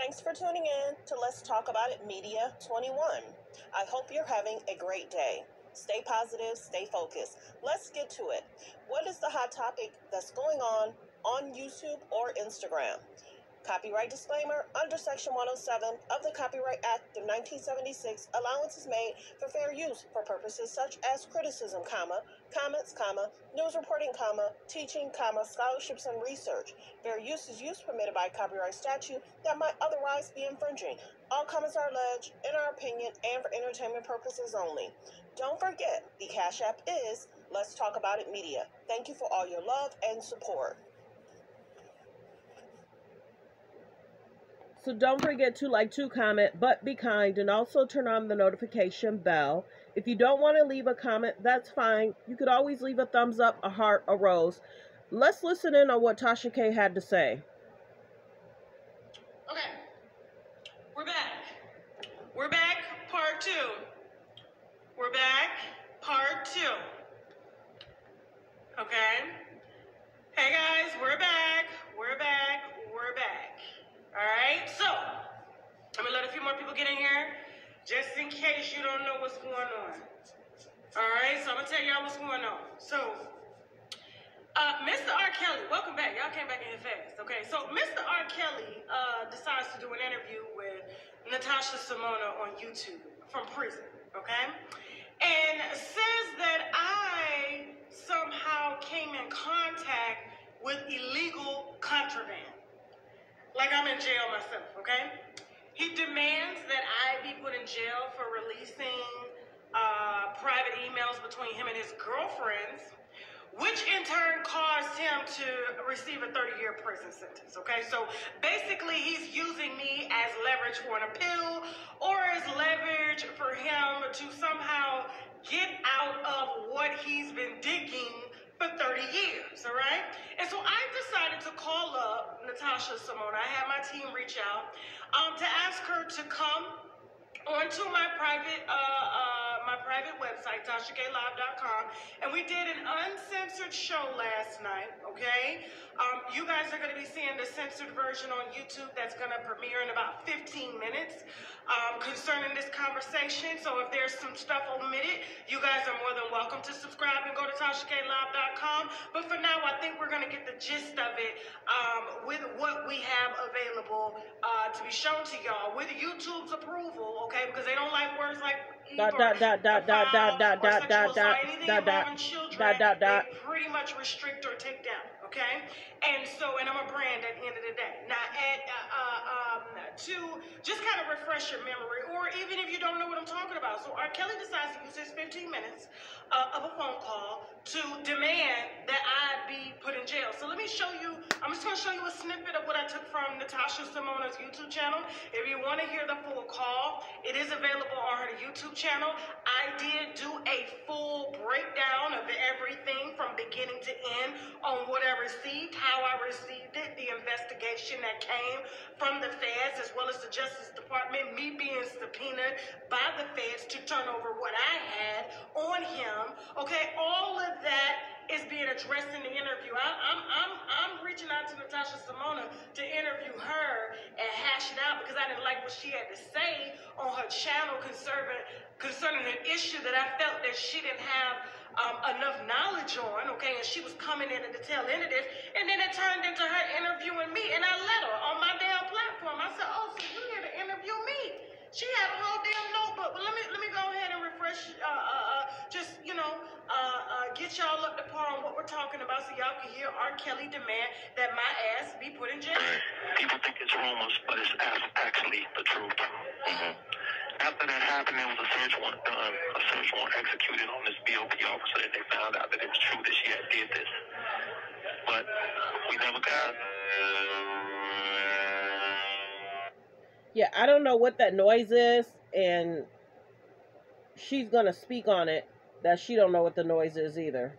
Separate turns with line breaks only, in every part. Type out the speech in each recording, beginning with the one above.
Thanks for tuning in to Let's Talk About It Media 21. I hope you're having a great day. Stay positive, stay focused. Let's get to it. What is the hot topic that's going on on YouTube or Instagram? Copyright disclaimer under Section 107 of the Copyright Act of 1976, allowance is made for fair use for purposes such as criticism, comma, comments, comma, news reporting, comma, teaching, comma, scholarships and research. Fair use is use permitted by copyright statute that might otherwise be infringing. All comments are alleged, in our opinion, and for entertainment purposes only. Don't forget, the Cash App is Let's Talk About It Media. Thank you for all your love and support.
So don't forget to like, to comment, but be kind, and also turn on the notification bell. If you don't want to leave a comment, that's fine. You could always leave a thumbs up, a heart, a rose. Let's listen in on what Tasha K had to say.
Okay, we're back. We're back, part two. We're back, part two. Okay? Hey guys, we're back. We're back. We're back. All right, so I'm gonna let few more people get in here, just in case you don't know what's going on. All right, so I'm gonna tell y'all what's going on. So, uh, Mr. R. Kelly, welcome back. Y'all came back in here fast. Okay, so Mr. R. Kelly uh, decides to do an interview with Natasha Simona on YouTube from prison. Okay, and says that I somehow came in contact with illegal contraband like I'm in jail myself, okay? He demands that I be put in jail for releasing uh, private emails between him and his girlfriends, which in turn caused him to receive a 30 year prison sentence, okay? So basically, he's using me as leverage for an appeal or as leverage for him to somehow get out of what he's been digging for 30 years, all right? And so I decided to call up Natasha Simona. I had my team reach out um, to ask her to come onto my private uh, uh, my private website, TashaKLive.com, and we did an uncensored show last night. Okay, um, you guys are going to be seeing the censored version on YouTube. That's going to premiere in about 15 minutes um, concerning this conversation. So if there's some stuff omitted, you guys are more than welcome to subscribe and go to TashaKLive.com. But for now, I think we're going to get the gist of it um, with what we have available uh, to be shown to y'all with YouTube's approval okay? Because they don't like words like
dot dot dot dot dot dot dot dot dot dot dot dot dot dot
They pretty much restrict or take down, okay? And so, and I'm a brand at the end of the day. Now, at, uh, uh, um, to just kind of refresh your memory, or even if you don't know what I'm talking about. So, R. Kelly decides to use his 15 minutes uh, of a phone call to demand that I be put in jail. So, let me show you, I'm just going to show you a snippet of what I took from Natasha Simona's YouTube channel. If you want to hear the full call, it is available on her YouTube channel. I did do a full breakdown of everything from beginning to end on what I received, how I received it, the investigation that came from the feds as well as the Justice Department, me being subpoenaed by the feds to turn over what I had on him. Okay, all of that is being addressed in the interview. I, I'm, I'm, I'm reaching out to Natasha Simona to interview her and hash it out because I didn't like what she had to say on her channel concerning, concerning an issue that I felt that she didn't have um, enough knowledge on, okay, and she was coming in at the tail end of this, and then it turned into her interviewing me, and I let her on my damn platform. I said, oh, so you here to interview me? She had a whole damn notebook, but let me let me go ahead and refresh, uh, uh, uh, just, you know, uh, uh, get y'all up to talking about so y'all can hear R. Kelly demand that my ass be put in jail.
People think it's rumors, but it's actually the truth. Mm-hmm. After that happened, there was a search warrant done, a search warrant executed on this BOP officer, and they found out that it was true that she had did this. But we never got.
Yeah, I don't know what that noise is, and she's gonna speak on it. That she don't know what the noise is either.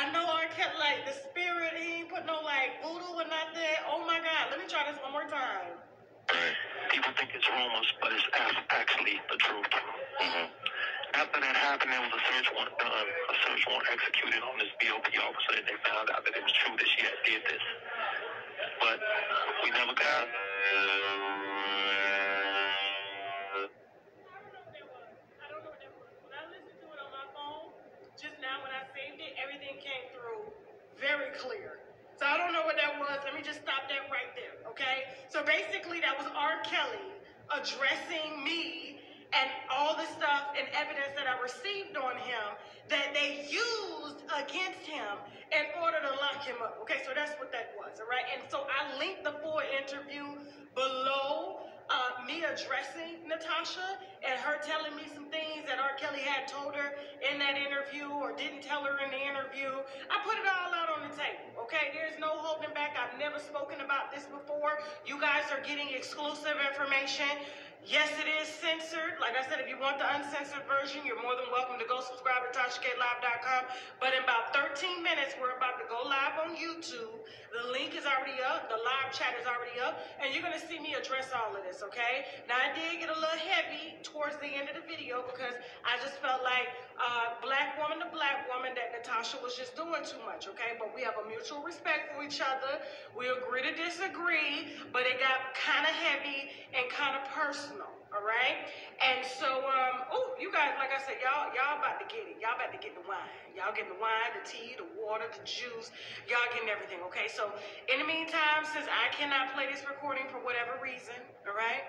I know R. Kelly, like the spirit, he ain't put no like voodoo or nothing. Oh my God, let me try this one more time.
People think it's rumors, but it's actually the truth.
Mm-hmm.
After that happened, there was a search warrant done, a search warrant executed on this BOP officer, and they found out that it was true that she had did this. But we never got.
I don't know what that was. When I listened to it on my phone, just now when I saved it, everything came through very clear. So I don't know what that was. Let me just stop that right there, okay? So basically, that was R. Kelly addressing me and all the stuff and evidence that I received on him that they used against him in order to lock him up. Okay, so that's what that was, all right? And so I linked the full interview below uh, me addressing Natasha and her telling me some things that R. Kelly had told her in that interview or didn't tell her in the interview. I put it all out table, okay? There's no holding back. I've never spoken about this before. You guys are getting exclusive information. Yes, it is censored. Like I said, if you want the uncensored version, you're more than welcome to go subscribe to TashaKLive.com. But in about 13 minutes, we're about to go live on YouTube. The link is already up. The live chat is already up. And you're going to see me address all of this, okay? Now, I did get a little heavy towards the end of the video because I just felt like black woman to black woman that Natasha was just doing too much, okay? But we have a mutual respect for each other. We agree to disagree, but it got kind of heavy and kind of personal, all right? And so, um, oh, you guys, like I said, y'all, y'all about to get it. Y'all about to get the wine. Y'all getting the wine, the tea, the water, the juice. Y'all getting everything, okay? So, in the meantime, since I cannot play this recording for whatever reason, all right?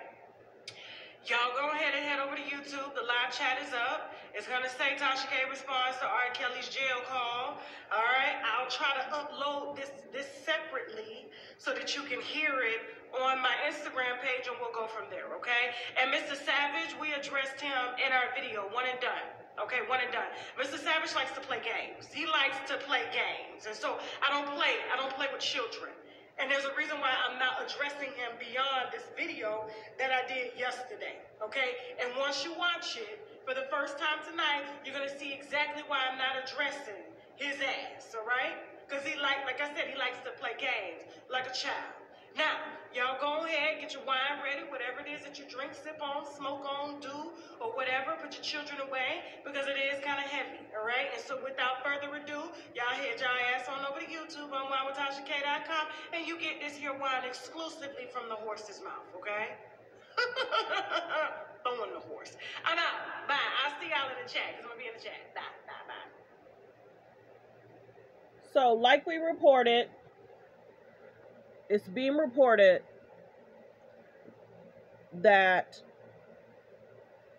Y'all go ahead and head over to YouTube. The live chat is up. It's gonna say Tasha K responds to R. Kelly's jail call. All right, I'll try to upload this this separately so that you can hear it on my Instagram page, and we'll go from there. Okay? And Mr. Savage, we addressed him in our video, one and done. Okay, one and done. Mr. Savage likes to play games. He likes to play games, and so I don't play. I don't play with children. And there's a reason why I'm not addressing him beyond this video that I did yesterday. Okay? And once you watch it for the first time tonight, you're gonna see exactly why I'm not addressing his ass, all right? Because he like like I said, he likes to play games like a child. Now, y'all go ahead, get your wine ready, whatever it is that you drink, sip on, smoke on, do, or whatever. Put your children away because it is kind of heavy, all right? And so without further ado, y'all head y'all ass on over to YouTube on winewithTashaK.com and you get this here wine exclusively from the horse's mouth, okay? Throwing the horse. I'm out. Bye. I'll see y'all in the chat because I'm going to be in the chat. Bye, bye, bye.
So, like we reported, it's being reported that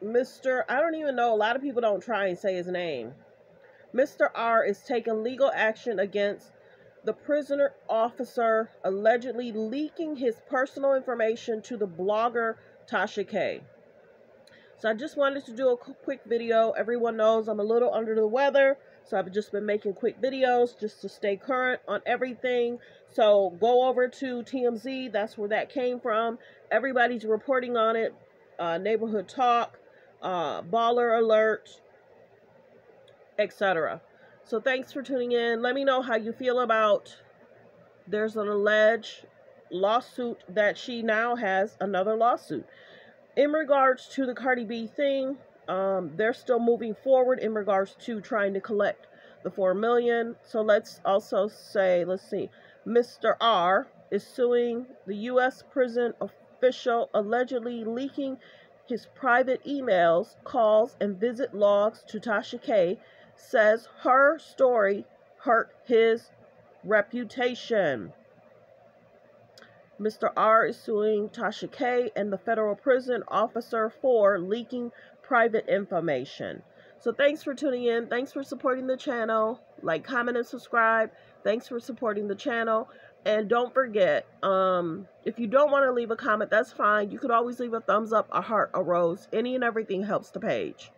Mr. I don't even know, a lot of people don't try and say his name. Mr. R is taking legal action against the prisoner officer allegedly leaking his personal information to the blogger Tasha K. So I just wanted to do a quick video. Everyone knows I'm a little under the weather, so I've just been making quick videos just to stay current on everything. So go over to TMZ, that's where that came from. Everybody's reporting on it. Uh, neighborhood Talk, uh, Baller Alert, etc. So thanks for tuning in. Let me know how you feel about there's an alleged lawsuit that she now has another lawsuit. In regards to the Cardi B thing, um, they're still moving forward in regards to trying to collect the four million. So let's also say, let's see, Mr. R is suing the U.S. prison official allegedly leaking his private emails, calls, and visit logs to Tasha K. Says her story hurt his reputation. Mr. R is suing Tasha K and the federal prison officer for leaking private information. So thanks for tuning in. Thanks for supporting the channel. Like, comment, and subscribe. Thanks for supporting the channel. And don't forget, um, if you don't want to leave a comment, that's fine. You could always leave a thumbs up, a heart, a rose. Any and everything helps the page.